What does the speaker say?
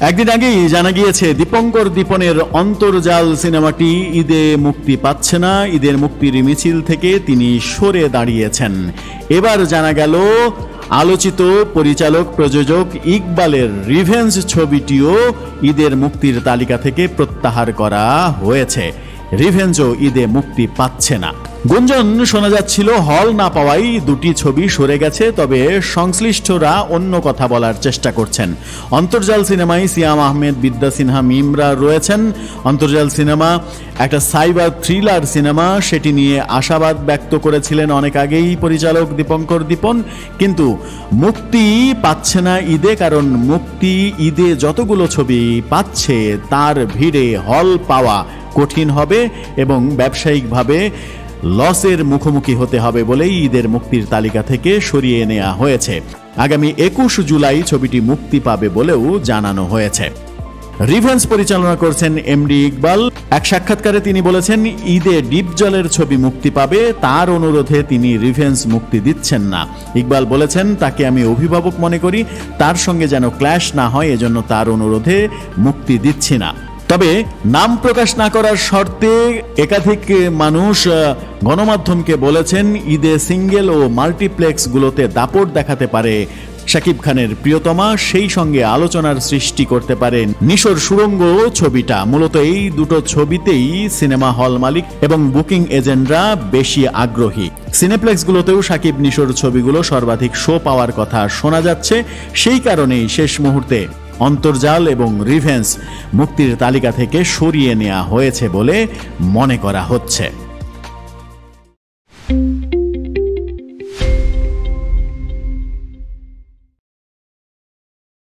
একদিন আগেই জানা গিয়েছে, দীপঙ্কর দীপনের অন্তর্জাল সিনেমাটি ঈদে মুক্তি পাচ্ছে না। ঈদের মুক্তির মিছিল থেকে তিনি সরে দাঁড়িয়েছেন। এবার জানা গেল, আলোচিত, পরিচালক, প্রযোজক ইকবালের রিভেঞ্জ ছবিটিও ঈদের মুক্তির তালিকা থেকে প্রত্যাহার করা হয়েছে। রিভেঞ্জও ঈদে মুক্তি পাচ্ছে না। গুঞ্জন শোনা যাচ্ছিল, হল না পাওয়াই দুটি ছবি সরে গেছে, তবে সংশ্লিষ্টরা অন্য কথা বলার চেষ্টা করছেন। অন্তর্জাল সিনেমায় সিয়াম আহমেদ, বিদ্যা সিনহা, মিমরা রয়েছেন। অন্তর্জাল সিনেমা, একটা সাইবার থ্রিলার সিনেমা, সেটি নিয়ে আশাবাদ ব্যক্ত করেছিলেন অনেক আগেই পরিচালক দীপঙ্কর দীপন। কিন্তু মুক্তি পাচ্ছে না ঈদে, কারণ মুক্তি ঈদে যতগুলো ছবি পাচ্ছে, তার ভিড়ে হল পাওয়া কঠিন হবে এবং ব্যবসায়িকভাবে লসের মুখোমুখি হতে হবে বলেই ঈদের মুক্তির তালিকা থেকে সরিয়ে নেওয়া হয়েছে। আগামী একুশ জুলাই ছবিটি মুক্তি পাবে বলেও জানানো হয়েছে। রিভেন্স পরিচালনা করছেন এমডি ইকবাল। এক সাক্ষাৎকারে তিনি বলেছেন, ঈদে ডিপ জলের ছবি মুক্তি পাবে, তার অনুরোধে তিনি রিভেন্স মুক্তি দিচ্ছেন না। ইকবাল বলেছেন, তাকে আমি অভিভাবক মনে করি, তার সঙ্গে যেন ক্ল্যাশ না হয়, এজন্য তার অনুরোধে মুক্তি দিচ্ছি না। তবে নাম প্রকাশ না করার শর্তে একাধিক মানুষ গণমাধ্যমকে বলেছেন ঈদে সিঙ্গেল ও মাল্টিপ্লেক্সগুলোতে দাপট দেখাতে পারে। শাকিব খানের প্রিয়তমা সেই সঙ্গে আলোচনার সৃষ্টি করতে পারে। নিশোর সুরঙ্গ ছবিটা, মূলত এই দুটো ছবিতেই সিনেমা হল মালিক এবং বুকিং এজেন্টরা বেশি আগ্রহী। সিনেপ্লেক্সগুলোতেও শাকিব নিশোর ছবিগুলো সর্বাধিক শো পাওয়ার কথা শোনা যাচ্ছে। সেই কারণেই শেষ মুহূর্তে অন্তর্জাল এবং রিভেন্স মুক্তির তালিকা থেকে সরিয়ে নেওয়া হয়েছে বলে মনে করা হচ্ছে।